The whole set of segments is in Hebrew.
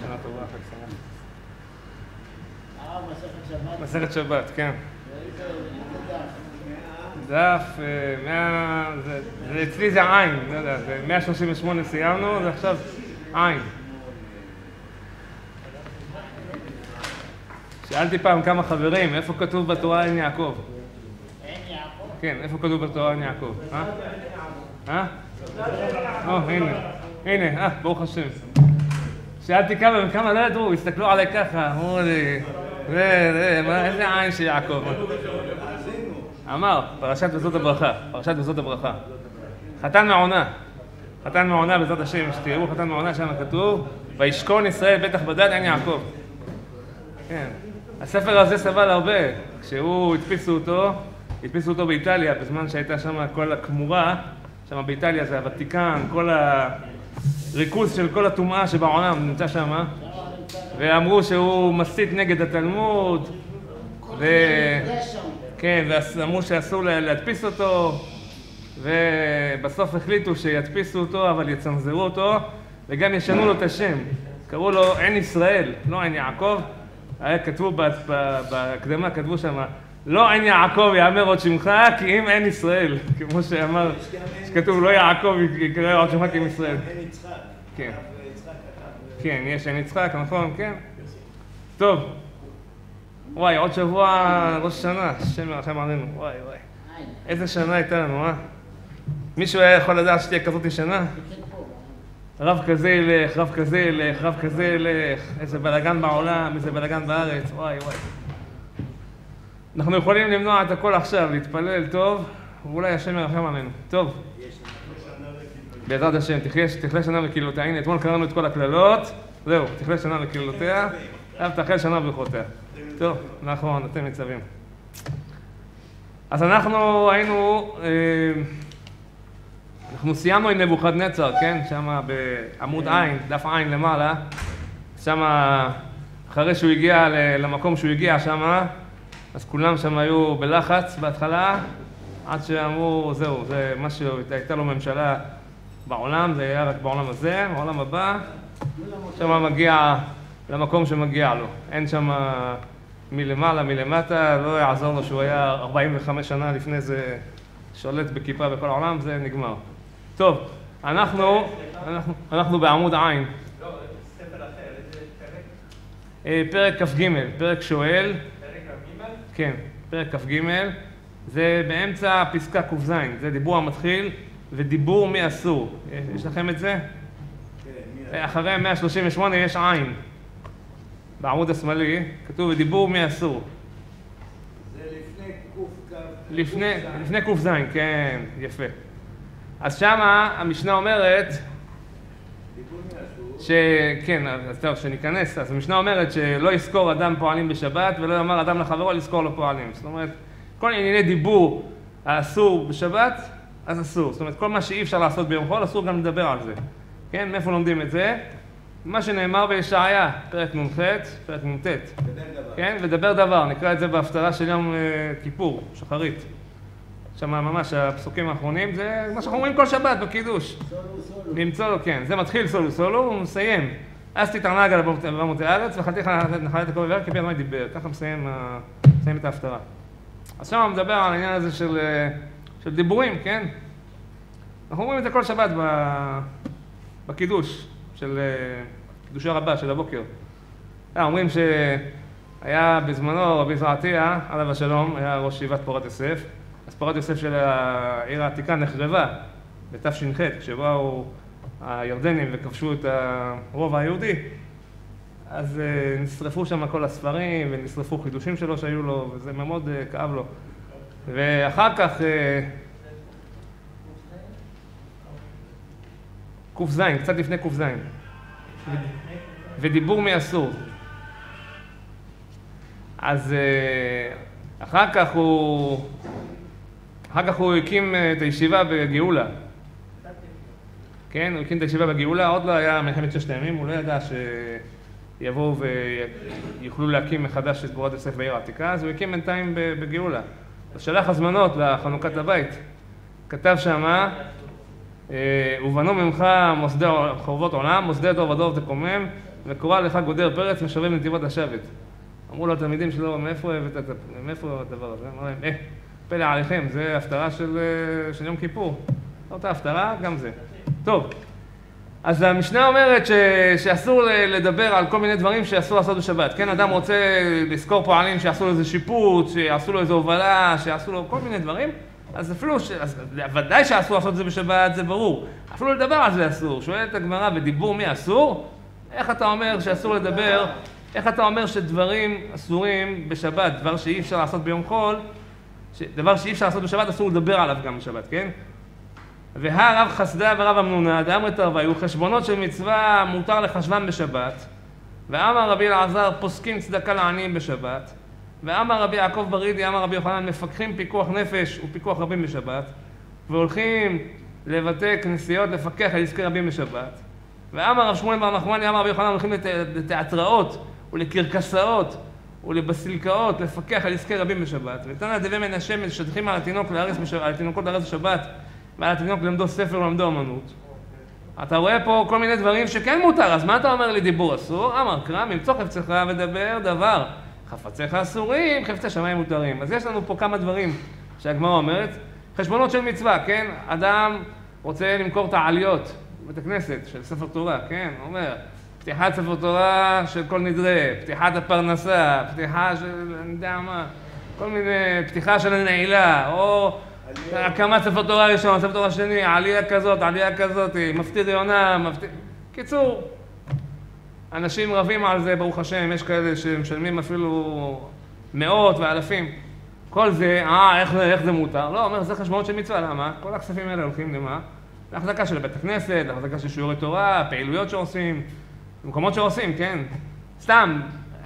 שנה טובה, חג שמח. אה, מסכת שבת. מסכת שבת, כן. דף. דף, אה, מאה... זה- אצלי זה עין, לא יודע, זה 138 סיימנו, זה עכשיו עין. שאלתי פעם כמה חברים, איפה כתוב בתורה עין יעקב? כן, איפה כתוב בתורה עין יעקב? אה? אה? או, הנה, הנה, אה, ברוך השם. שאלתי כמה וכמה לא ידעו, הסתכלו עליי ככה, אמרו לי, איזה עין של יעקב? אמר, פרשת וזאת הברכה, פרשת וזאת הברכה. חתן מעונה, חתן מעונה בעזרת השם, שתראו חתן מעונה שם כתוב, וישכון ישראל בטח בדד עין יעקב. כן. הספר הזה סבל הרבה. כשהוא, הדפיסו אותו, הדפיסו אותו באיטליה, בזמן שהייתה שם כל הכמורה, שם באיטליה זה הוותיקן, כל הריכוז של כל הטומאה שבעולם נמצא שם, ואמרו שהוא מסית נגד התלמוד, ו... כן, ואמרו שאסור לה- להדפיס אותו, ובסוף החליטו שידפיסו אותו, אבל יצנזרו אותו, וגם ישנו לו את השם. קראו לו עין ישראל, לא עין יעקב. היה כתבו בהקדמה, כתבו שם, לא עין יעקב יאמר עוד שמך, כי אם אין ישראל. כמו שאמר, שכתוב לא יעקב יקרא עוד שמך כי אם ישראל. אין יצחק. כן. כתב. כן, יש עין יצחק, נכון, כן. טוב. וואי, עוד שבוע ראש השנה, השם ירחם עלינו, וואי וואי. אין. איזה שנה הייתה לנו, אה? מישהו היה יכול לדעת שתהיה כזאת שנה? רב כזה ילך, רב כזה ילך, רב כזה ילך, איזה בלאגן בעולם, איזה בלאגן בארץ, וואי וואי. אנחנו יכולים למנוע את הכל עכשיו, להתפלל טוב, ואולי השם ירחם עלינו. טוב. בעזרת השם, תכלה שנה וקללותיה. הנה, אתמול קראנו את כל הקללות, זהו, תכלה שנה וקללותיה, עכשיו תחל שנה וברכותיה. טוב, נכון, אתם ניצבים. אז אנחנו היינו, אה, אנחנו סיימנו עם נבוכדנצר, כן? שם בעמוד עין, דף עין למעלה, שם, אחרי שהוא הגיע למקום שהוא הגיע שם, אז כולם שם היו בלחץ בהתחלה, עד שאמרו, זהו, זה מה שהייתה לו ממשלה בעולם, זה היה רק בעולם הזה, בעולם הבא, שם מגיע למקום שמגיע לו. אין שם מלמעלה, מלמטה, לא יעזור לו שהוא היה 45 שנה לפני זה שולט בכיפה בכל העולם, זה נגמר. טוב, אנחנו, אנחנו, אנחנו בעמוד עין, לא, פרק? אה, פרק כ"ג, פרק שואל, פרק כ"ג? כן, פרק כ"ג, זה באמצע פסקה ק"ז, זה דיבור המתחיל ודיבור מי אסור. יש- לכם את זה? כן, מי אחרי 138 יש עין. בעמוד השמאלי כתוב ודיבור מי אסור. זה לפני קכ"ז. לפני, לפני ק"ז, כן, יפה. אז שמה המשנה אומרת. שכן, אז טוב, שניכנס, אז המשנה אומרת שלא יזכור אדם פועלים בשבת ולא יאמר אדם לחברו לזכור לו פועלים. זאת אומרת, כל ענייני דיבור האסור בשבת, אז אסור. זאת אומרת, כל מה שאי אפשר לעשות ביום חול, אסור גם לדבר על זה. כן, מאיפה לומדים את זה? מה שנאמר בישעיה, פרק נ"ח, פרק נ"ט. כן, ודבר דבר, נקרא את זה בהפטרה של יום אה, כיפור, שחרית. שם ממש הפסוקים האחרונים, זה מה שאנחנו אומרים כל שבת בקידוש. סולו סולו. למצוא לו, כן, זה מתחיל סולו סולו, הוא מסיים. אז תתענג על במותי הארץ, ואכלתיך נחלת הכל בבאר, כפי אדוני דיבר. ככה מסיים, מסיים את ההפטרה. אז שם הוא מדבר על העניין הזה של, אה, של דיבורים, כן? אנחנו אומרים את זה כל שבת בקידוש, של אה, קידושי הרבה, של הבוקר. אה, אומרים שהיה בזמנו רבי זרעתיה, עליו השלום, היה ראש ישיבת פורת יוסף, אז יוסף של העיר העתיקה נחרבה בתש"ח, כשבאו הירדנים וכבשו את הרובע היהודי, אז אה, נשרפו שם כל הספרים ונשרפו חידושים שלו שהיו לו, וזה מאוד אה, כאב לו. ואחר כך, אה, ק"ז, קצת לפני ק"ז, ודיבור מי אסור. אז אחר כך הוא, אחר כך הוא הקים אה, את הישיבה בגאולה. כן, הוא הקים את הישיבה בגאולה, עוד לא היה מלחמת ששת הימים, הוא לא ידע שיבואו ויוכלו להקים מחדש את תבורת יוסף בעיר העתיקה, אז הוא הקים בינתיים בגאולה. אז שלח הזמנות לחנוכת הבית. כתב שמה, אה, ובנו ממך מוסדי חורבות עולם, מוסדי דור ודור תקומם, וקורא לך גודר פרץ משובב נתיבות השבת. אמרו לו התלמידים שלו, מאיפה הבאת את הדבר הזה? אמר להם, אה, פלא עליכם, זה הפטרה של, אה, של יום כיפור. אותה הפטרה, גם זה. טוב, אז המשנה אומרת ש, שאסור לדבר על כל מיני דברים שאסור לעשות בשבת. כן, אדם רוצה לזכור פועלים שיעשו לו איזה שיפוץ, שיעשו לו איזה הובלה, שיעשו לו כל מיני דברים, אז אפילו, ש... אז ודאי שאסור לעשות את זה בשבת, זה ברור. אפילו לדבר על זה אסור. שואלת הגמרא, בדיבור מי אסור? איך אתה אומר שאסור לדבר, איך אתה אומר שדברים אסורים בשבת, דבר שאי אפשר לעשות ביום חול. דבר שאי אפשר לעשות בשבת, אסור לדבר עליו גם בשבת, כן? והרב חסדה ורב אמנונה, דאמרי תרוויו, חשבונות של מצווה מותר לחשבם בשבת. ואמר רבי אלעזר, פוסקים צדקה לעניים בשבת. ואמר רבי יעקב ברידי, אמר רבי יוחנן, מפקחים פיקוח נפש ופיקוח רבים בשבת. והולכים לבתי כנסיות לפקח על עסקי רבים בשבת. ואמר רב שמואל בר נחמני, אמר רבי יוחנן, הולכים לת... לתיאטראות ולקרקסאות ולבסילקאות לפקח על עסקי רבים בשבת. ותנא דבי השמן שטחים על התינוק לארץ בש... על התינוקות לארץ בשבת ועל התינוק למדו ספר ולמדו אמנות. אתה רואה פה כל מיני דברים שכן מותר, אז מה אתה אומר לי דיבור אסור? אמר קרא, ממצוא חפצך ודבר דבר. חפציך אסורים, חפצי שמיים מותרים. אז יש לנו פה כמה דברים שהגמרא אומרת. חשבונות של מצווה, כן? אדם רוצה למכור את העליות בבית הכנסת של ספר תורה, כן? הוא אומר, פתיחת ספר תורה של כל נדרי, פתיחת הפרנסה, פתיחה של, אני יודע מה, כל מיני, פתיחה של הנעילה, או הקמת ספר תורה ראשון, ספר תורה שני, עלייה כזאת, עלייה כזאת, מפטיר יונה, מפטיר... קיצור, אנשים רבים על זה, ברוך השם, יש כאלה שמשלמים אפילו מאות ואלפים. כל זה, אה, איך, איך זה מותר? לא, אומר, זה חשבונות של מצווה, למה? כל הכספים האלה הולכים למה? להחזקה של בית הכנסת, להחזקה של שיעורי תורה, פעילויות שעושים, מקומות שעושים, כן? סתם,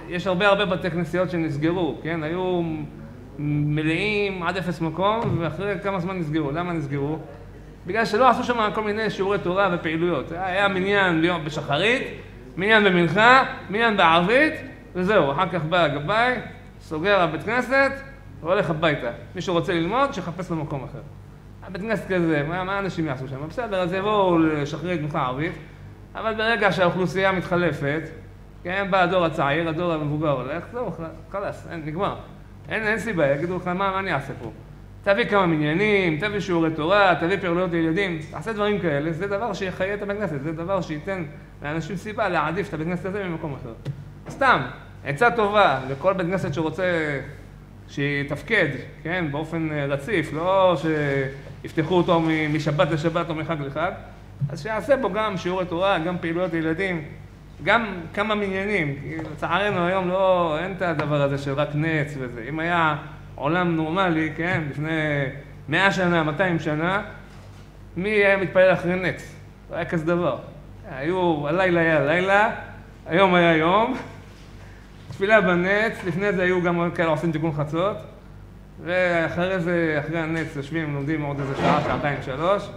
יש הרבה הרבה בתי כנסיות שנסגרו, כן? היו מלאים עד אפס מקום, ואחרי כמה זמן נסגרו. למה נסגרו? בגלל שלא עשו שם כל מיני שיעורי תורה ופעילויות. היה מניין בשחרית, מניין במנחה, מניין בערבית, וזהו. אחר כך בא הגבאי, סוגר הבית כנסת, והולך הביתה. מי שרוצה ללמוד, שיחפש לו מקום אחר. הבית כנסת כזה, מה, מה אנשים יעשו שם? בסדר, אז יבואו לשחרית מנחה ערבית, אבל ברגע שהאוכלוסייה מתחלפת, כן, בא הדור הצעיר, הדור המבוגר הולך, זהו, חלאס, נגמר. אין, אין סיבה, יגידו לך, מה, מה אני אעשה פה? תביא כמה מניינים, תביא שיעורי תורה, תביא פעילויות לילדים, תעשה דברים כאלה, זה דבר שיחיה את הבית כנסת, זה דבר שייתן לאנשים סיבה להעדיף את הבית כנסת הזה ממקום אחר. סתם, עצה טובה לכל בית כנסת שרוצה שיתפקד, כן, באופן רציף, לא שיפתחו אותו משבת לשבת או מחג לחג, אז שיעשה בו גם שיעורי תורה, גם פעילויות לילדים, גם כמה מניינים, כי לצערנו היום לא, אין את הדבר הזה של רק נץ וזה. אם היה עולם נורמלי, כן, לפני 100 שנה, 200 שנה, מי היה מתפלל אחרי נץ? לא היה כזה דבר. היו, הלילה היה לילה, היום היה יום, תפילה בנץ, לפני זה היו גם כאלה עושים תיקון חצות, ואחרי זה, אחרי הנץ יושבים, לומדים עוד איזה שעה, שעתיים, שלוש,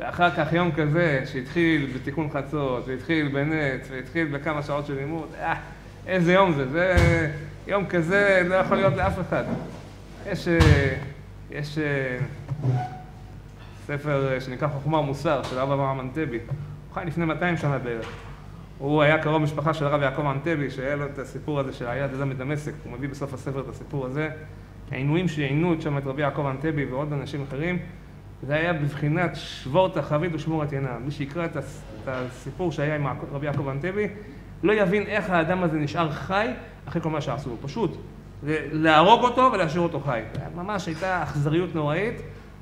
ואחר כך יום כזה שהתחיל בתיקון חצות, והתחיל בנץ, והתחיל בכמה שעות של לימוד, אה, איזה יום זה, זה יום כזה לא יכול להיות לאף אחד. יש, אה, יש אה, ספר אה, שנקרא חוכמה ומוסר של הרב אברהם אנטבי, הוא חי לפני 200 שנה בערך. הוא היה קרוב משפחה של הרב יעקב אנטבי, שהיה לו את הסיפור הזה של עליית אדם מדמשק, הוא מביא בסוף הספר את הסיפור הזה. העינויים שעינו שם את רבי יעקב אנטבי ועוד אנשים אחרים, זה היה בבחינת שבור את החבית ושמור את עיניו. מי שיקרא את הס- את הסיפור שהיה עם רבי יעקב אנטבי, לא יבין איך האדם הזה נשאר חי אחרי כל מה שעשו. פשוט להרוג אותו ולהשאיר אותו חי. ממש הייתה אכזריות נוראית,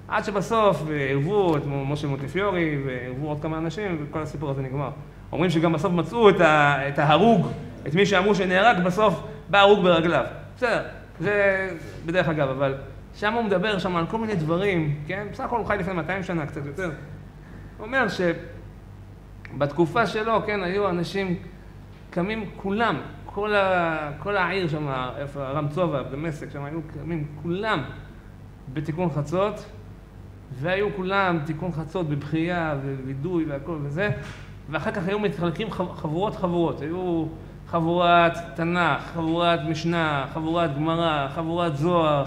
עד שבסוף אה, עירבו את משה מוטיפיורי ועירבו עוד כמה אנשים וכל הסיפור הזה נגמר. אומרים שגם בסוף מצאו את, ה, את ההרוג, את מי שאמרו שנהרג, בסוף בא הרוג ברגליו. בסדר, זה בדרך אגב, אבל שם הוא מדבר שם על כל מיני דברים, כן? בסך הכל הוא חי לפני 200 שנה, קצת יותר. הוא אומר שבתקופה שלו, כן, היו אנשים קמים כולם, כל, ה, כל העיר שם, איפה רם צובע, דמשק, שם היו קמים כולם בתיקון חצות, והיו כולם תיקון חצות בבכייה ווידוי והכל וזה, ואחר כך היו מתחלקים חב- חבורות חבורות, היו חבורת תנ"ך, חבורת משנה, חבורת גמרא, חבורת זוהר,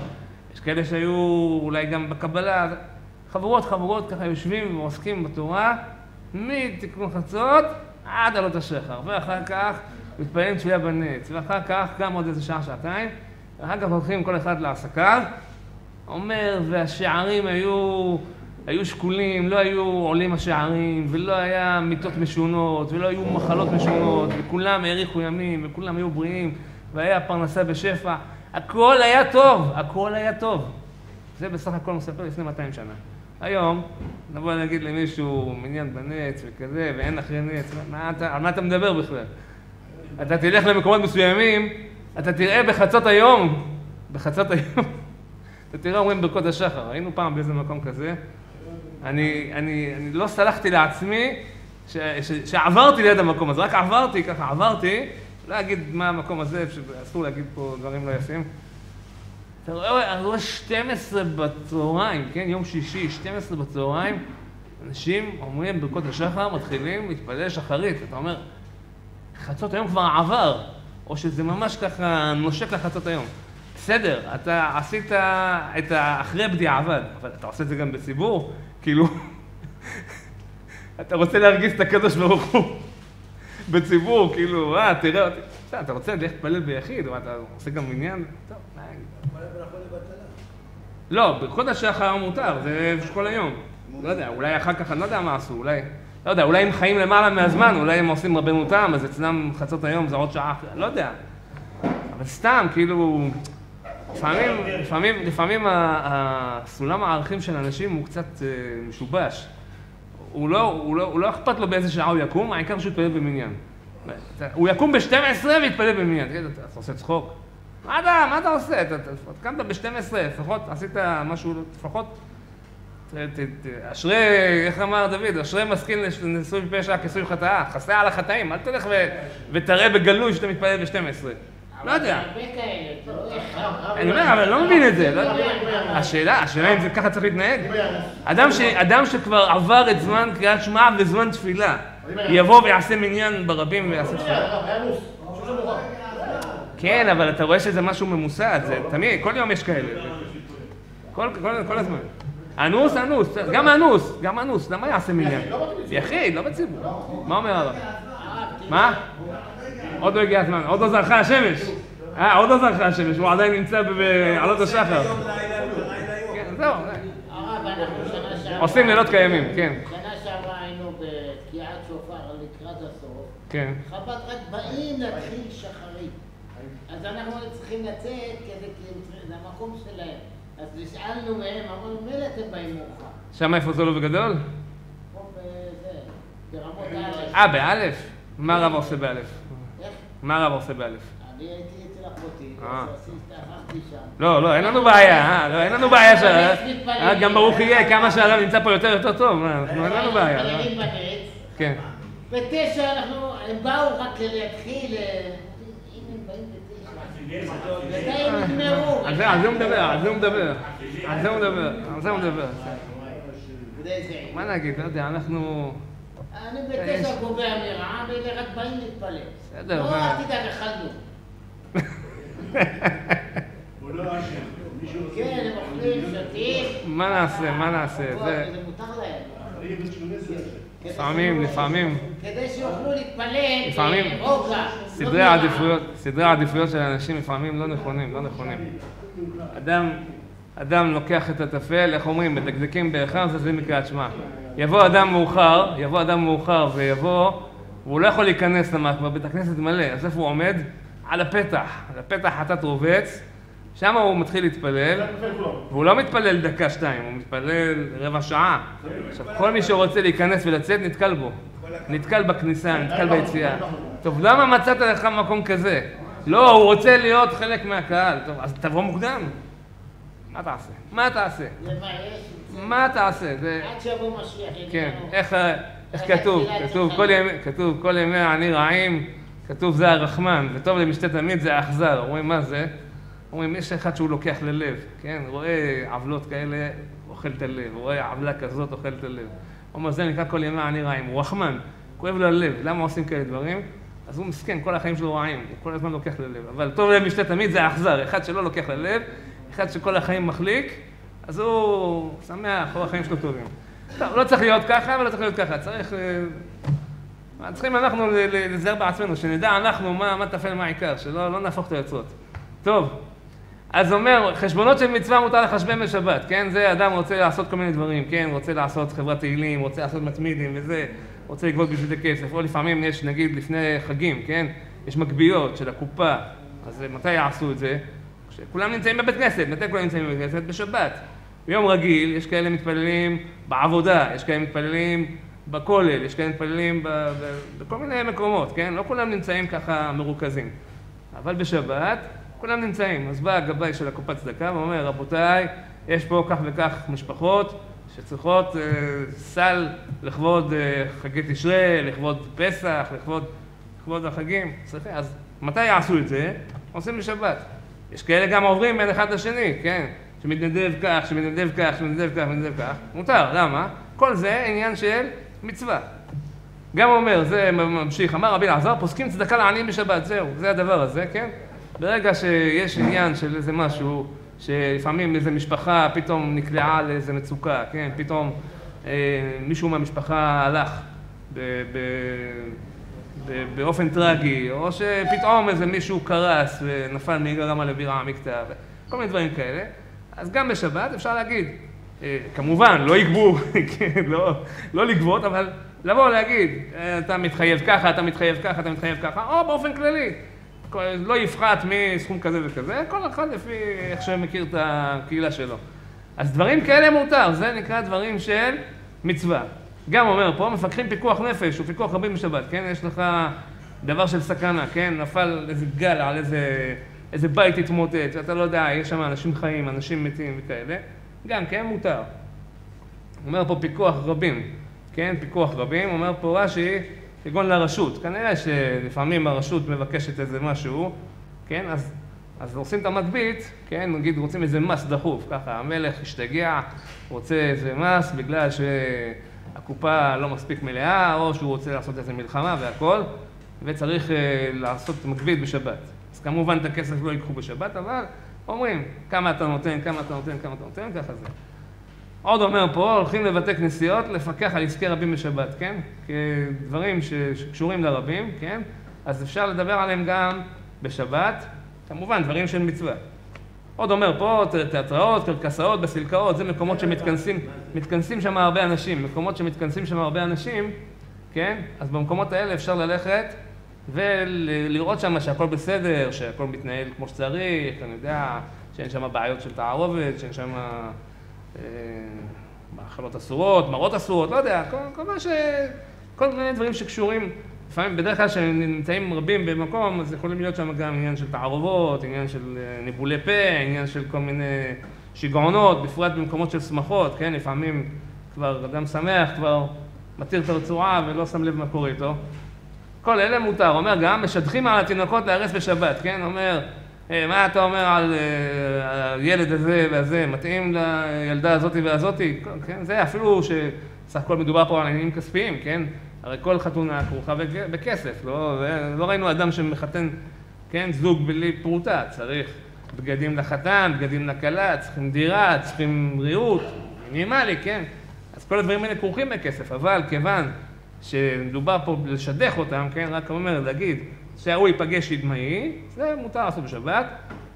יש כאלה שהיו אולי גם בקבלה, חבורות חבורות ככה יושבים ועוסקים בתורה, מתיקון חצות עד עלות השחר, ואחר כך מתפללים תפילה בנץ, ואחר כך גם עוד איזה שעה, שעתיים, ואחר כך הולכים כל אחד לעסקיו, אומר, והשערים היו, היו שקולים, לא היו עולים השערים, ולא היה מיטות משונות, ולא היו מחלות משונות, וכולם האריכו ימים, וכולם היו בריאים, והיה פרנסה בשפע. הכל היה טוב, הכל היה טוב. זה בסך הכל מספר לפני 200 שנה. היום, נבוא נגיד למישהו מניין בנץ וכזה, ואין אחרי נץ, מה אתה, על מה אתה מדבר בכלל? אתה תלך למקומות מסוימים, אתה תראה בחצות היום, בחצות היום, אתה תראה אומרים ברכות השחר. היינו פעם באיזה מקום כזה, אני, אני, אני לא סלחתי לעצמי ש, ש, שעברתי ליד המקום הזה, רק עברתי, ככה עברתי, לא אגיד מה המקום הזה, אסור להגיד פה דברים לא יפים. אתה רואה, אני רואה 12 בצהריים, כן, יום שישי, 12 בצהריים, אנשים אומרים ברכות השחר, מתחילים להתפלל שחרית. אתה אומר, חצות היום כבר עבר, או שזה ממש ככה נושק לחצות היום. בסדר, אתה עשית את האחרי בדיעבד, אבל אתה עושה את זה גם בציבור, כאילו, אתה רוצה להרגיז את הקדוש ברוך הוא בציבור, כאילו, אה, תראה אותי. אתה רוצה ללכת להתפלל ביחיד, או אתה עושה גם מניין? טוב, מה. לא, ברכות השחר מותר, זה כל היום. לא יודע, אולי אחר כך, אני לא יודע מה עשו, אולי... לא יודע, אולי הם חיים למעלה מהזמן, אולי הם עושים רבנותם, אז אצלם חצות היום זה עוד שעה, לא יודע. אבל סתם, כאילו... לפעמים, לפעמים, לפעמים הסולם הערכים של אנשים הוא קצת אה, משובש. הוא לא, הוא, לא, הוא לא אכפת לו באיזה שעה הוא יקום, העיקר שהוא יתפלל במניין. הוא יקום ב-12 ויתפלל במניין. תגיד, אתה, אתה עושה צחוק? מה אתה, מה אתה עושה? אתה, אתה, אתה קמת ב-12, לפחות עשית משהו, לפחות... אשרי, איך אמר דוד? אשרי משכיל נשוי פשע כסוי חטאה, חסה על החטאים, אל תלך ותראה בגלוי שאתה מתפלל ב-12. לא יודע. אני אומר, אבל אני לא מבין את זה. לא- השאלה, השאלה אם זה ככה צריך להתנהג. אדם, ש, אדם שכבר עבר את זמן קריאת שמע וזמן תפילה, יבוא ויעשה מניין ברבים ויעשה תפילה. כן, אבל אתה רואה שזה משהו ממוסד, זה תמיד, כל יום יש כאלה. כל, כל, כל הזמן. אנוס, אנוס, גם אנוס, גם אנוס, למה יעשה מניין? יחיד, לא בציבור. מה אומר הרב? מה? עוד לא הגיע הזמן, עוד לא זרחה השמש. אה, עוד לא זרחה השמש, הוא עדיין נמצא בעלות השחר. כן, זהו, שעברה... עושים לילות קיימים, כן. שנה שעברה היינו בתקיעת שופר לקראת הסוף. כן. חב"ד רק באים להתחיל שחרית. אז אנחנו צריכים לצאת כדי, זה המקום שלהם. אז נשאלנו מהם, אמרנו, מילא אתם באים מאוחר. שם איפה זה לא בגדול? פה בזה, ברמות א'. אה, באלף? מה הרב עושה באלף? מה הרב עושה באלף? אני הייתי אצל אחותי, אה. עשיתי, הלכתי שם. לא, לא, אין לנו בעיה, אה, לא, אין לנו בעיה ש... אה, גם ברוך יהיה, כמה שהרב נמצא פה יותר יותר טוב, אין לנו בעיה. כן. בתשע אנחנו, הם באו רק להתחיל, אה? על זה הוא מדבר, על זה הוא מדבר. על זה הוא מדבר, על זה הוא מדבר. מה נגיד, לא יודע, אנחנו... אני בתשע קובע מרעה, ואלה רק באים להתפלל. בסדר, לא, מה- אל תדאג, אכלנו. הוא לא אשם. מישהו עושה כן, הם אוכלים, שותים. מה נעשה, מה נעשה, זה... זה מותר להם. לפעמים, לפעמים, כדי שיוכלו להתפלל, לפעמים ברוגע. סדרי לא סדרי העדיפויות של אנשים לפעמים לא נכונים, לא נכונים. אדם, אדם לוקח את הטפל, איך אומרים, מדקדקים באחד, זזים מקריאת שמע. יבוא אדם מאוחר, יבוא אדם מאוחר ויבוא, והוא לא יכול להיכנס למה, כבר בית הכנסת מלא, אז איפה הוא עומד? על הפתח, על הפתח חטאת רובץ, שם הוא מתחיל להתפלל, והוא לא מתפלל דקה, שתיים, הוא מתפלל רבע שעה. עכשיו, כל מי שרוצה להיכנס ולצאת, נתקל בו. נתקל בכניסה, נתקל ביציאה. טוב, למה מצאת לך מקום כזה? לא, הוא רוצה להיות חלק מהקהל. טוב, אז תבוא מוקדם. מה תעשה? מה תעשה? מה תעשה? זה... עד שיבוא משיח. כן, יגידנו. איך, איך כתוב? כתוב כל ימי, כתוב כל ימי העני רעים, כתוב זה הרחמן, וטוב למשתה תמיד זה האכזר. אומרים מה זה? אומרים יש אחד שהוא לוקח ללב, כן? רואה עוולות כאלה, אוכל את הלב, רואה עוולה כזאת, אוכל את הלב. אומר זה נקרא כל ימי העני רעים, הוא רחמן, כואב לו הלב, למה עושים כאלה דברים? אז הוא מסכן, כל החיים שלו רעים, הוא כל הזמן לוקח ללב. אבל טוב למשתה תמיד זה האכזר, אחד שלא לוקח ללב, אחד שכל החיים מחליק, אז הוא שמח, אורח החיים שלו טובים. טוב, לא צריך להיות ככה ולא צריך להיות ככה, צריך... אה, צריכים אנחנו להיזהר בעצמנו, שנדע אנחנו מה, מה טפל, מה העיקר, שלא לא נהפוך את היוצרות. טוב, אז אומר, חשבונות של מצווה מותר לחשבן בשבת, כן? זה אדם רוצה לעשות כל מיני דברים, כן? רוצה לעשות חברת תהילים, רוצה לעשות מתמידים וזה, רוצה לגבות בשביל זה כסף, או לפעמים יש, נגיד, לפני חגים, כן? יש מגביות של הקופה, אז מתי יעשו את זה? כשכולם נמצאים בבית כנסת, מתי כולם נמצאים בבית כנסת? בשבת. ביום רגיל יש כאלה מתפללים בעבודה, יש כאלה מתפללים בכולל, יש כאלה מתפללים בכל מיני מקומות, כן? לא כולם נמצאים ככה מרוכזים. אבל בשבת כולם נמצאים. אז בא הגבאי של הקופת צדקה ואומר, רבותיי, יש פה כך וכך משפחות שצריכות אה, סל לכבוד אה, חגי תשרי, לכבוד פסח, לכבוד, לכבוד החגים. צריכים. אז מתי יעשו את זה? עושים בשבת. יש כאלה גם עוברים בין אחד לשני, כן? שמתנדב כך, שמתנדב כך, שמתנדב כך, שמתנדב כך. מותר, למה? כל זה עניין של מצווה. גם אומר, זה ממשיך, אמר רבי אלעזר, פוסקים צדקה לעניים בשבת, זהו, זה הדבר הזה, כן? ברגע שיש עניין של איזה משהו, שלפעמים איזה משפחה פתאום נקלעה לאיזה מצוקה, כן? פתאום אה, מישהו מהמשפחה הלך ב, ב, באופן טרגי, או שפתאום איזה מישהו קרס ונפל מגרמה לבירה עמיקתא, כל מיני דברים כאלה. אז גם בשבת אפשר להגיד, אה, כמובן, לא יגבו, כן, לא, לא לגבות, אבל לבוא להגיד, אה, אתה מתחייב ככה, אתה מתחייב ככה, אתה מתחייב ככה, או באופן כללי, לא יפחת מסכום כזה וכזה, כל אחד לפי איך שמכיר את הקהילה שלו. אז דברים כאלה מותר, זה נקרא דברים של מצווה. גם אומר פה, מפקחים פיקוח נפש ופיקוח רבים בשבת, כן? יש לך דבר של סכנה, כן? נפל איזה גל על איזה, איזה בית התמוטט, ואתה לא יודע, יש שם אנשים חיים, אנשים מתים וכאלה, גם כן מותר. אומר פה פיקוח רבים, כן? פיקוח רבים, אומר פה רש"י, כגון לרשות. כנראה שלפעמים הרשות מבקשת איזה משהו, כן? אז, אז עושים את המגבית, כן? נגיד רוצים איזה מס דחוף, ככה המלך השתגע, רוצה איזה מס בגלל שהקופה לא מספיק מלאה, או שהוא רוצה לעשות איזה מלחמה והכל, וצריך uh, לעשות מגבית בשבת. אז כמובן את הכסף לא ייקחו בשבת, אבל אומרים כמה אתה נותן, כמה אתה נותן, כמה אתה נותן, ככה זה. עוד אומר פה, הולכים לבתי כנסיות לפקח על עסקי רבים בשבת, כן? כדברים שקשורים לרבים, כן? אז אפשר לדבר עליהם גם בשבת, כמובן דברים של מצווה. עוד אומר פה, תיאטראות, קרקסאות, בסלקאות, זה מקומות שמתכנסים, מתכנסים שם הרבה אנשים, מקומות שמתכנסים שם הרבה אנשים, כן? אז במקומות האלה אפשר ללכת ולראות שם שהכל בסדר, שהכל מתנהל כמו שצריך, אני יודע, שאין שם בעיות של תערובת, שאין שם... אה, מאכלות אסורות, מראות אסורות, לא יודע, כל, כל מה ש... כל מיני דברים שקשורים, לפעמים בדרך כלל כשנמצאים רבים במקום, אז יכולים להיות שם גם עניין של תערובות, עניין של אה, ניבולי פה, עניין של כל מיני שיגעונות, בפרט במקומות של שמחות, כן, לפעמים כבר אדם שמח, כבר מתיר את הרצועה ולא שם לב מה קורה איתו. כל אלה מותר, אומר גם משדכים על התינוקות להרס בשבת, כן, אומר אה, מה אתה אומר על הילד הזה והזה, מתאים לילדה הזאתי והזאתי, כן? זה אפילו שסך הכל מדובר פה על עניינים כספיים, כן? הרי כל חתונה כרוכה בכסף, לא, לא ראינו אדם שמחתן, כן, זוג בלי פרוטה, צריך בגדים לחתן, בגדים לכלה, צריכים דירה, צריכים ריהוט, מינימלי, כן? אז כל הדברים האלה כרוכים בכסף, אבל כיוון שמדובר פה לשדך אותם, כן? רק אומר, להגיד, שההוא ייפגש ידמאי, זה מותר לעשות בשבת.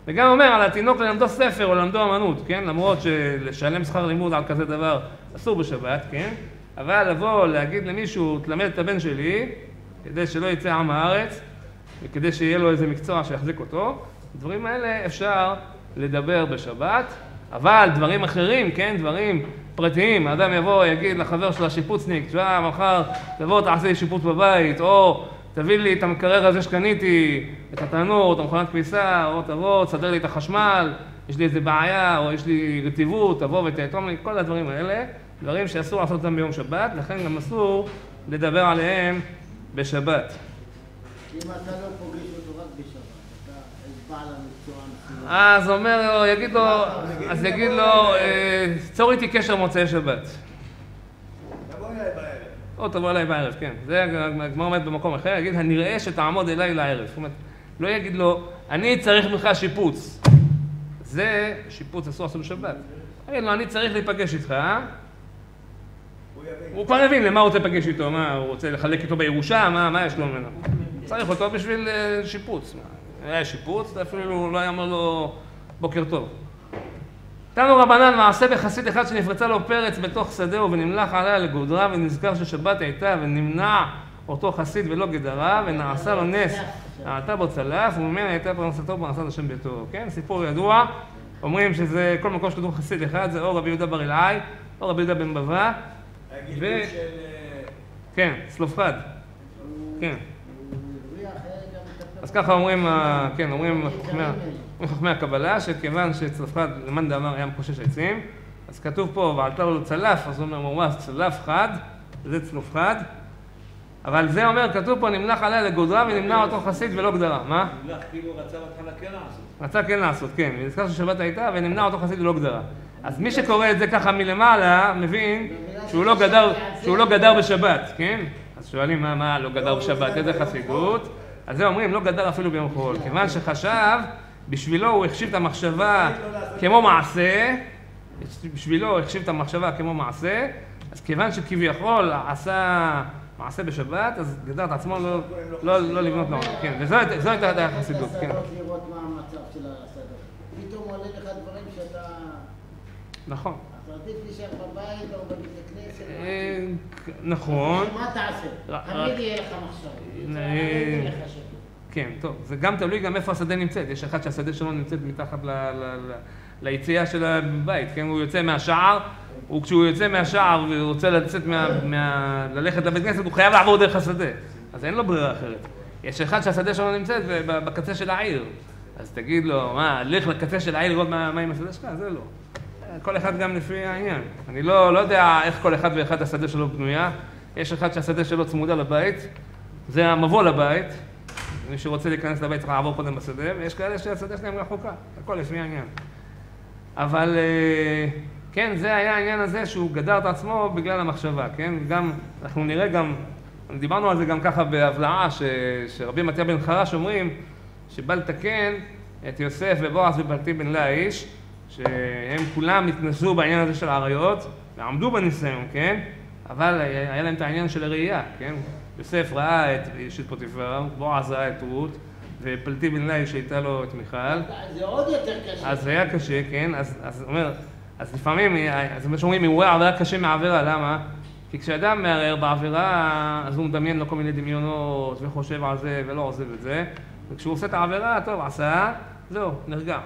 וגם אומר על התינוק ללמדו ספר או ללמדו אמנות, כן? למרות שלשלם שכר לימוד על כזה דבר אסור בשבת, כן? אבל לבוא, להגיד למישהו, תלמד את הבן שלי, כדי שלא יצא עם הארץ, וכדי שיהיה לו איזה מקצוע שיחזיק אותו, הדברים האלה אפשר לדבר בשבת, אבל דברים אחרים, כן? דברים פרטיים, האדם יבוא, יגיד לחבר שלו השיפוצניק, תשמע, מחר תבוא תעשה לי שיפוץ בבית, או תביא לי את המקרר הזה שקניתי, את התנור, את המכונת כביסה, או תבוא, תסדר לי את החשמל, יש לי איזה בעיה, או יש לי רטיבות, תבוא ותאטום לי, כל הדברים האלה, דברים שאסור לעשות אותם ביום שבת, לכן גם אסור לדבר עליהם בשבת. אם אתה לא פוגש אותו רק בשבת, אתה בעל המקצוע. אז אומר לו, יגיד לו, אז יגיד לו, אה, צור איתי קשר מוצאי שבת. תבוא אליי בערב. או תבוא אליי בערב, כן. זה הגמר עומד במקום אחר, יגיד, הנראה שתעמוד אליי לערב. זאת אומרת, לא יגיד לו, אני צריך ממך שיפוץ. זה שיפוץ אסור לעשות בשבת. תגיד לו, אני צריך להיפגש איתך, הוא כבר הבין למה הוא רוצה להיפגש איתו, מה, הוא רוצה לחלק איתו בירושה, מה, מה יש לו ממנו? צריך אותו בשביל אה, שיפוץ. היה שיפוץ, אפילו לא היה אומר לו בוקר טוב. תנו רבנן מעשה בחסיד אחד שנפרצה לו פרץ בתוך שדהו ונמלח עליה לגודרה ונזכר ששבת הייתה ונמנע אותו חסיד ולא גדרה ונעשה לו נס. נעתה בו צלף וממנה הייתה פרנסתו ופרנסת השם ביתו. כן, סיפור ידוע. אומרים שזה כל מקום שכתוב חסיד אחד זה או רבי יהודה בר אלעאי או רבי יהודה בן בבא. ו- של... אה, כן, סלופחד. כן. אה. אז ככה אומרים, כן, אומרים חכמי הקבלה, שכיוון שצלפחד למאן דאמר היה מקושש עצים, אז כתוב פה, ועלתה לו צלף, אז הוא אומר, אמר, צלף חד, זה צלופחד, אבל זה אומר, כתוב פה, נמלח עליה לגודרה ונמנע אותו חסיד ולא גדרה. מה? לך כאילו רצה בהתחלה כן לעשות. רצה כן לעשות, כן, ונזכר ששבת הייתה ונמנע אותו חסיד ולא גדרה. אז מי שקורא את זה ככה מלמעלה, מבין שהוא לא גדר, שהוא לא גדר בשבת, כן? אז שואלים מה, מה לא גדר בשבת, איזה חסידות? אז זה אומרים, לא גדר אפילו ביום חול, כיוון שחשב, בשבילו הוא החשיב את המחשבה כמו מעשה, בשבילו הוא החשיב את המחשבה כמו מעשה, אז כיוון שכביכול עשה מעשה בשבת, אז גדר את עצמו לא, לא, לא לבנות לו, כן, וזו הייתה- החסידות, כן. נכון. עדיף להישאר בבית או בבית הכנסת. אה, נכון. מה תעשה? רק- תמיד רק- יהיה לך מחשב. אה, יהיה לך שקט. כן, טוב, זה גם תלוי גם איפה השדה נמצאת. יש אחד שהשדה שלו נמצאת מתחת ליציאה של הבית, כן? הוא יוצא מהשער, וכשהוא יוצא מהשער ורוצה לצאת מה, מה, ללכת לבית כנסת, הוא חייב לעבור דרך השדה. אז אין לו ברירה אחרת. יש אחד שהשדה שלו נמצאת בקצה של העיר. אז תגיד לו, מה, לך לקצה של העיר לראות מה, מה עם השדה שלך? זה לא. כל אחד גם לפי העניין. אני לא, לא יודע איך כל אחד ואחד השדה שלו בנויה. יש אחד שהשדה שלו צמודה לבית, זה המבוא לבית. מי שרוצה להיכנס לבית צריך לעבור קודם בשדה, ויש כאלה שהשדה שלהם רחוקה, הכל לפי העניין. אבל אה, כן, זה היה העניין הזה שהוא גדר את עצמו בגלל המחשבה, כן? גם, אנחנו נראה גם, דיברנו על זה גם ככה בהבלעה, ש, שרבי מתיה בן חרש אומרים שבא לתקן את יוסף ובועז ובלתי בן לאיש, שהם כולם התנסו בעניין הזה של האריות, ועמדו בניסיון, כן? אבל היה להם את העניין של הראייה, כן? יוסף ראה את אשת פוטיפר, בועז ראה את רות, ופלטי בן לאיש שהייתה לו את מיכל. זה עוד יותר קשה. אז זה היה קשה, כן? אז, אז אומר, אז לפעמים, אז מה שאומרים, אירועי עבירה קשה מעבירה, למה? כי כשאדם מערער בעבירה, אז הוא מדמיין לו כל מיני דמיונות, וחושב על זה, ולא עוזב את זה. וכשהוא עושה את העבירה, טוב, עשה, זהו, נרגע,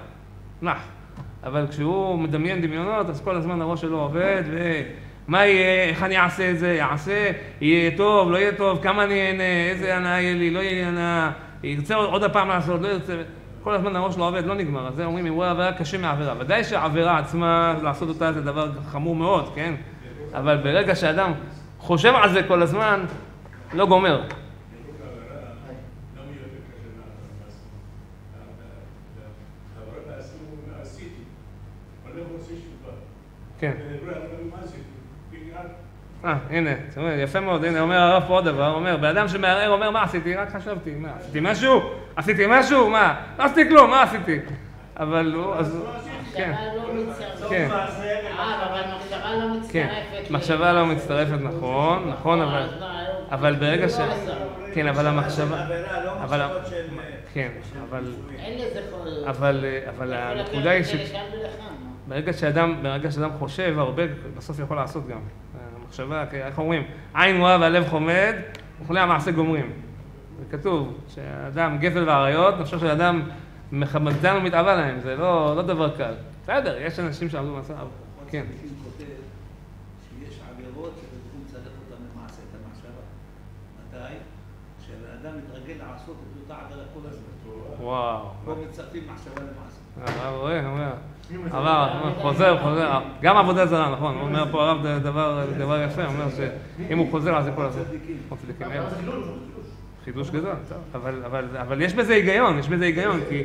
נח. אבל כשהוא מדמיין דמיונות, אז כל הזמן הראש שלו עובד, ומה יהיה, איך אני אעשה את זה, יעשה, יהיה טוב, לא יהיה טוב, כמה אני אהנה, איזה הנאה יהיה לי, לא יהיה לי הנאה, ירצה עוד, הפעם לעשות, לא ירצה, כל הזמן הראש לא עובד, לא נגמר, אז זה אומרים אירועי עבירה קשה מעבירה. ודאי שהעבירה עצמה, לעשות אותה זה דבר חמור מאוד, כן? אבל ברגע שאדם חושב על זה כל הזמן, לא גומר. כן. אה, הנה, אתה רואה, יפה מאוד, הנה, אומר הרב פה עוד דבר, אומר, בן אדם שמערער אומר, מה עשיתי? רק חשבתי, מה, עשיתי משהו? עשיתי משהו? מה? לא עשיתי כלום, מה עשיתי? אבל אז, כן, לא מצטרפת. כן, אה, לא מצטרפת. כן, ל- מחשבה לא מצטרפת, נכון, נכון, אבל, אז לא, אבל ברגע ש... לא. כן, אבל המחשבה, לא אבל. אה, כן, אבל, אין לזה חול. אבל, אבל הנקודה היא ש... ברגע שאדם, ברגע שאדם חושב הרבה, בסוף יכול לעשות גם. המחשבה, איך אומרים, עין רואה והלב חומד, וכולי המעשה גומרים. זה כתוב, שאדם, גפל ואריות, נפשו של אדם מחמדתן ומתאווה להם, זה לא, לא דבר קל. בסדר, יש אנשים שעמדו במצב, כן. כשאדם מתרגל לעשות את אותה עבירה כל הזמן. וואו. פה מצרפים מחשבה למעשה. הרב רואה, אומר, עבר, חוזר, חוזר, גם עבודה זרה, נכון, אומר פה הרב דבר, יפה, אומר שאם הוא חוזר כל הזמן. כמו צדיקים. חידוש גדול, אבל, יש בזה היגיון, יש בזה היגיון, כי,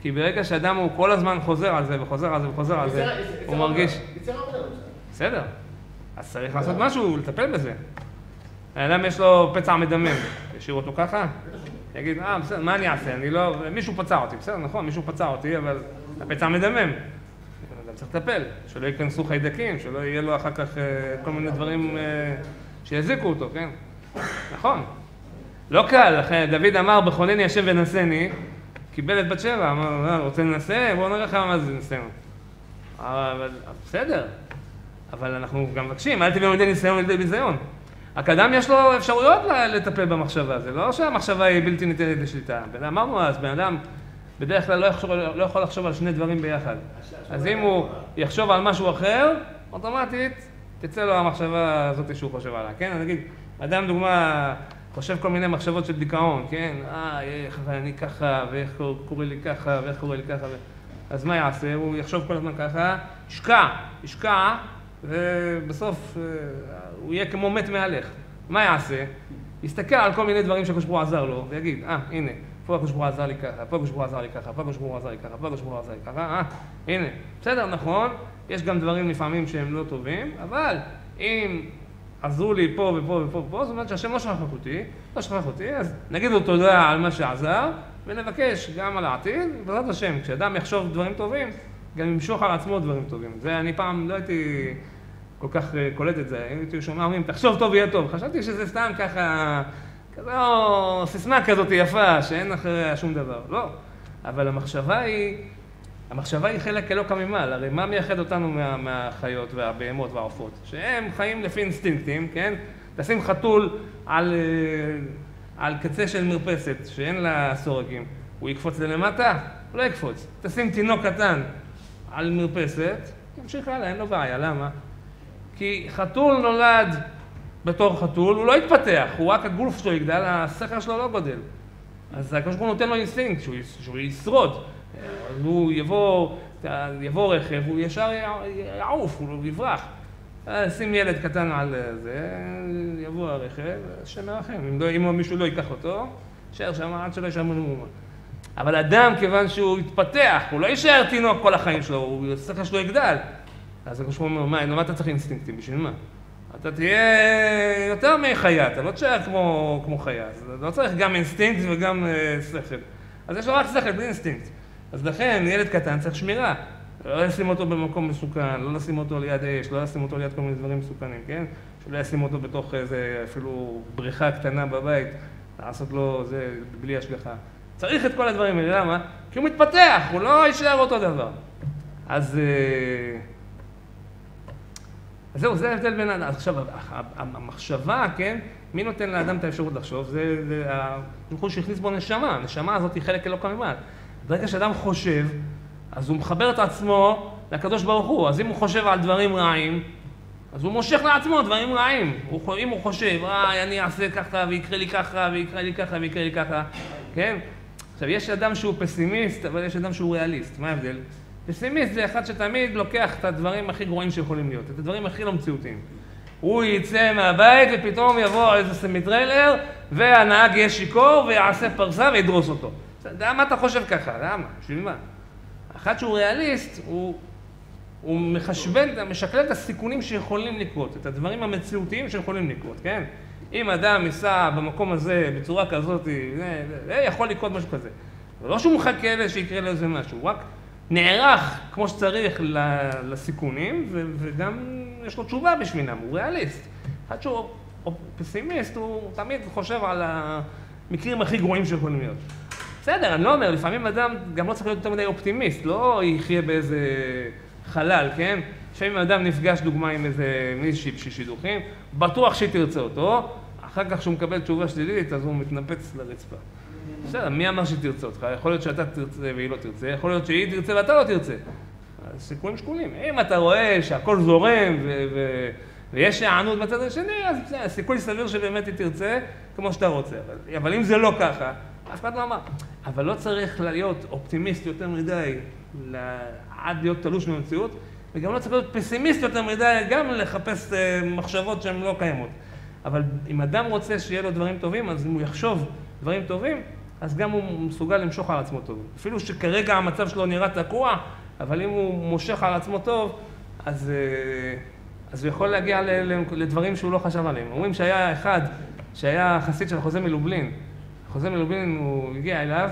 כי ברגע שאדם הוא כל הזמן חוזר על זה וחוזר על זה וחוזר על זה, הוא מרגיש, בסדר, אז צריך לעשות משהו, לטפל בזה. האדם יש לו פצע מדמם, ישאיר אותו ככה? יגיד, אה, בסדר, מה אני אעשה? אני לא... מישהו פצע אותי, בסדר, נכון, מישהו פצע אותי, אבל הפצע מדמם. צריך לטפל, שלא ייכנסו חיידקים, שלא יהיה לו אחר כך אה, כל מיני דברים אה, שיזיקו אותו, כן? נכון. לא קל, דוד אמר, בכונני השם ונשני, קיבל את בת שבע, אמר, "אה, רוצה לנסה? בואו נראה לך מה זה ניסיון. אבל בסדר, אבל אנחנו גם מבקשים, אל תביאו לידי ניסיון לידי ביזיון. רק אדם יש לו אפשרויות לטפל במחשבה, זה לא שהמחשבה היא בלתי ניתנת לשליטה. אמרנו אז, בן אדם בדרך כלל לא, יחשוב, לא יכול לחשוב על שני דברים ביחד. אז אם הוא יחשוב על משהו אחר, אוטומטית תצא לו המחשבה הזאת שהוא חושב עליה, כן? נגיד, אדם דוגמה חושב כל מיני מחשבות של דיכאון, כן? אה, איך ואני ככה, ואיך קור- קורה לי ככה, ואיך קורה לי ככה, ו... אז מה יעשה? הוא יחשוב כל הזמן ככה, ישקע, ישקע, ובסוף אה, הוא יהיה כמו מת מהלך. מה יעשה? יסתכל על כל מיני דברים הוא עזר לו, ויגיד, אה, הנה, ברוך הוא עזר לי ככה, ברוך הוא עזר לי ככה, ברוך הוא עזר לי ככה, ברוך הוא עזר לי ככה, אה, הנה. בסדר, נכון, יש גם דברים לפעמים שהם לא טובים, אבל אם עזרו לי פה ופה ופה ופה, זאת אומרת שהשם לא שכח אותי, לא שכח אותי, אז נגיד לו תודה על מה שעזר, ונבקש גם על העתיד, בעזרת השם, כשאדם יחשוב דברים טובים, גם ימשוך על עצמו דברים טובים. זה אני פעם לא הייתי כל כך אה, קולט את זה, הייתי שומע אומרים, תחשוב טוב יהיה טוב. חשבתי שזה סתם ככה, כזו סיסמה כזאת יפה, שאין אחריה שום דבר. לא. אבל המחשבה היא, המחשבה היא חלק אלוקא ממעל. הרי מה מייחד אותנו מה, מהחיות והבהמות והעופות? שהם חיים לפי אינסטינקטים, כן? תשים חתול על, אה, על קצה של מרפסת שאין לה סורגים, הוא יקפוץ ללמטה? הוא לא יקפוץ. תשים תינוק קטן על מרפסת, ימשיך הלאה, אין לו בעיה. למה? כי חתול נולד בתור חתול, הוא לא יתפתח, הוא רק הגולף שלו יגדל, השכל שלו לא גודל. אז הקדוש ברוך הוא נותן לו אינסטינקט, שהוא, שהוא ישרוד. אז הוא יבוא, יבוא רכב, הוא ישר יע- יעוף, הוא יברח. שים ילד קטן על זה, יבוא הרכב, השם ירחם. אם, לא, אם מישהו לא ייקח אותו, יישאר שם עד שלא יישאר מהומה. אבל אדם, כיוון שהוא יתפתח, הוא לא יישאר תינוק כל החיים שלו, השכל שלו יגדל. אז הקדוש ברוך הוא אומר, מה, אתה צריך אינסטינקטים? בשביל מה? אתה תהיה יותר מחיה, אתה לא תשאר כמו, כמו חיה. אז לא צריך גם אינסטינקט וגם אה, שכל. אז יש לו רק שכל בלי אינסטינקט. אז לכן, ילד קטן צריך שמירה. לא לשים אותו במקום מסוכן, לא לשים אותו ליד אש, לא לשים אותו ליד כל מיני דברים מסוכנים, כן? שלא ישים אותו בתוך איזה אפילו בריכה קטנה בבית, לעשות לו זה בלי השגחה. צריך את כל הדברים האלה, למה? כי הוא מתפתח, הוא לא יישאר אותו דבר. אז... אה, אז זהו, זה ההבדל בין... עכשיו, המחשבה, כן? מי נותן לאדם את האפשרות לחשוב? זה... זה ברוך שהכניס בו נשמה. הנשמה הזאת היא חלק אלוקא ממעל. ברגע שאדם חושב, אז הוא מחבר את עצמו לקדוש ברוך הוא. אז אם הוא חושב על דברים רעים, אז הוא מושך לעצמו דברים רעים. אם הוא חושב, אה, אני אעשה ככה, ויקרה לי ככה, ויקרה לי ככה, ויקרה לי ככה, כן? עכשיו, יש אדם שהוא פסימיסט, אבל יש אדם שהוא ריאליסט. מה ההבדל? פסימיסט זה אחד שתמיד לוקח את הדברים הכי גרועים שיכולים להיות, את הדברים הכי לא מציאותיים. הוא יצא מהבית ופתאום יבוא איזה סמיטריילר והנהג יהיה שיכור ויעשה פרסה וידרוס אותו. למה אתה חושב ככה? למה? בשביל מה? אחד שהוא ריאליסט, הוא, הוא מחשבן, משקלל את הסיכונים שיכולים לקרות, את הדברים המציאותיים שיכולים לקרות, כן? אם אדם ייסע במקום הזה בצורה כזאת, זה, זה, זה יכול לקרות משהו כזה. זה לא שהוא מחכה שיקרה לו איזה משהו, הוא רק נערך כמו שצריך לסיכונים, וגם יש לו תשובה בשבילם, הוא ריאליסט. אחד שהוא פסימיסט, הוא תמיד חושב על המקרים הכי גרועים שיכולים להיות. בסדר, אני לא אומר, לפעמים אדם גם לא צריך להיות יותר מדי אופטימיסט, לא יחיה באיזה חלל, כן? לפעמים אדם נפגש, דוגמה, עם איזה מישהי בשביל שידוכים, בטוח שהיא תרצה אותו, אחר כך כשהוא מקבל תשובה שלילית, אז הוא מתנפץ לרצפה. בסדר, מי אמר שהיא תרצה אותך? יכול להיות שאתה תרצה והיא לא תרצה, יכול להיות שהיא תרצה ואתה לא תרצה. אז סיכויים שקולים. אם אתה רואה שהכל זורם ויש הענות בצד השני, אז בסדר, סיכוי סביר שבאמת היא תרצה כמו שאתה רוצה. אבל, אבל אם זה לא ככה, אף אחד לא אמר. אבל לא צריך להיות אופטימיסט יותר מדי, עד להיות תלוש במציאות, וגם לא צריך להיות פסימיסט יותר מדי, גם לחפש uh, מחשבות שהן לא קיימות. אבל אם אדם רוצה שיהיה לו דברים טובים, אז אם הוא יחשוב דברים טובים, אז גם הוא מסוגל למשוך על עצמו טוב. אפילו שכרגע המצב שלו נראה תקוע, אבל אם הוא מושך על עצמו טוב, אז, אז הוא יכול להגיע לדברים שהוא לא חשב עליהם. אומרים שהיה אחד, שהיה חסיד של חוזה מלובלין. חוזה מלובלין, הוא הגיע אליו,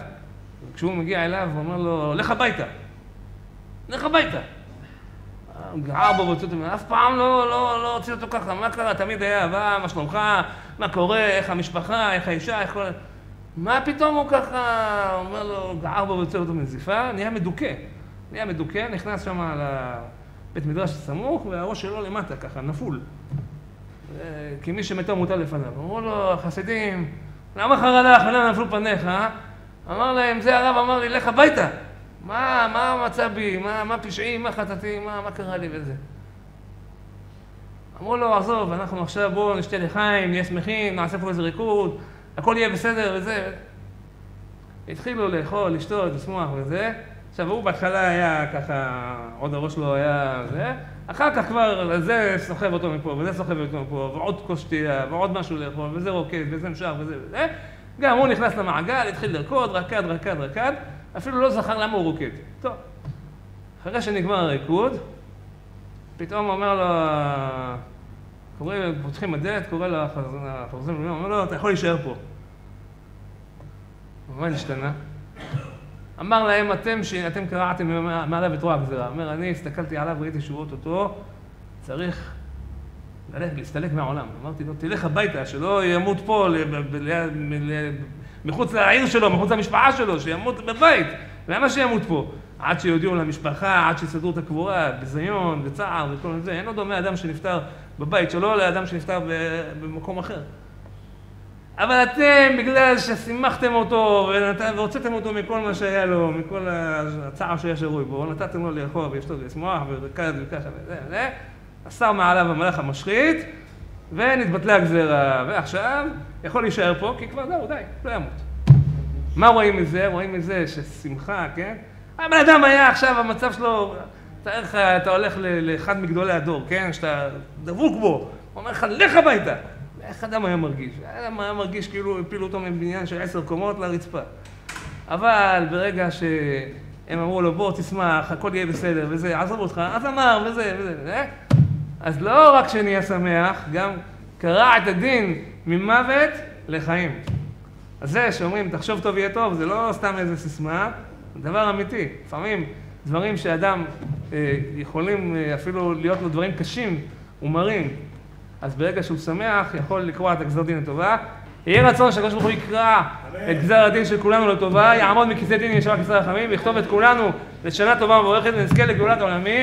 וכשהוא מגיע אליו, הוא אומר לו, לך הביתה. לך הביתה. גער בו והוציא אותו, אף פעם לא, לא, לא הוציא אותו ככה, מה קרה? תמיד היה, מה שלומך? מה קורה? איך המשפחה? איך האישה? איך כל... מה פתאום הוא ככה, אומר לו, גער בו והוציא אותו מנזיפה, נהיה מדוכא. נהיה מדוכא, נכנס שם לבית מדרש סמוך, והראש שלו למטה, ככה, נפול. אה, כי מי שמתו מוטל לפניו. אמרו לו, החסידים, למה חרדך ולמה נפלו פניך? אמר להם, זה הרב אמר לי, לך הביתה. מה, מה מצא בי? מה, מה פשעי? מה חטאתי? מה, מה קרה לי וזה? אמרו לו, עזוב, אנחנו עכשיו בואו נשתה לחיים, נהיה שמחים, נעשה פה איזה ריקוד, הכל יהיה בסדר וזה. התחילו לאכול, לשתות, לשמוח וזה. עכשיו, הוא בהתחלה היה ככה, עוד הראש שלו היה זה, אחר כך כבר זה סוחב אותו מפה, וזה סוחב אותו מפה, ועוד כוס שתייה, ועוד משהו לאכול, וזה רוקד, וזה נמשך, וזה וזה. גם הוא נכנס למעגל, התחיל לרקוד, רקד, רקד, רקד, אפילו לא זכר למה הוא רוקד. טוב, אחרי שנגמר הריקוד, פתאום אומר לו, קורא, פותחים בדלת, קורא לו החרוזים, אומר לו, אתה יכול להישאר פה. מה נשתנה? אמר להם, אתם, שאתם קרעתם מעליו את רוע הגזירה. אומר, אני הסתכלתי עליו, ראיתי שהוא אוטוטו, צריך ללכת, להסתלק מהעולם. אמרתי לו, תלך הביתה, שלא ימות פה, מחוץ לעיר שלו, מחוץ למשפחה שלו, שימות בבית. למה שימות פה? עד שיודיעו למשפחה, עד שיסדרו את הקבורה, ביזיון וצער וכל זה. אין עוד דומה אדם שנפטר בבית שלו לאדם שנפטר במקום אחר. אבל אתם, בגלל ששימחתם אותו והוצאתם אותו מכל מה שהיה לו, מכל הצער שהיה שרוי בו, נתתם לו לאכול ולשתות ולשמוח ורקד וככה וזה וזה, אסר מעליו המלאך המשחית ונתבטלה הגזירה. ועכשיו יכול להישאר פה כי כבר זהו, די, לא ימות. מה רואים מזה? רואים מזה ששמחה, כן? הבן אדם היה עכשיו, המצב שלו, תאר לך, אתה הולך לאחד מגדולי הדור, כן? שאתה דבוק בו, הוא אומר לך, לך הביתה. איך אדם היה מרגיש? אדם היה מרגיש כאילו הפילו אותו מבניין של עשר קומות לרצפה. אבל ברגע שהם אמרו לו, בוא תשמח, הכל יהיה בסדר, וזה, עזוב אותך, אז אמר, וזה, וזה, וזה, אז לא רק שנהיה שמח, גם קרע את הדין ממוות לחיים. אז זה שאומרים, תחשוב טוב יהיה טוב, זה לא סתם איזה סיסמה, זה דבר אמיתי. לפעמים דברים שאדם אה, יכולים אה, אפילו להיות לו דברים קשים ומרים, אז ברגע שהוא שמח, יכול לקרוע את הגזר דין לטובה. יהי רצון שהקדוש ברוך הוא יקרא את גזר הדין של כולנו לטובה, יעמוד מכיסא דין ישר כיסא רחמים, ויכתוב את כולנו לשנה טובה ומבורכת ונזכה לגאולת העולמים.